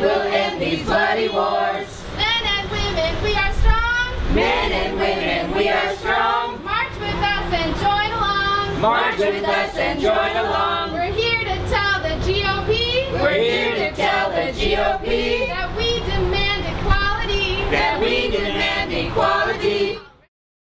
Will end these bloody wars. Men and women, we are strong. Men and women, we are strong. March with us and join along. March with us and join along. We're here to tell the GOP. We're here to tell the GOP. That we demand equality. That we demand equality.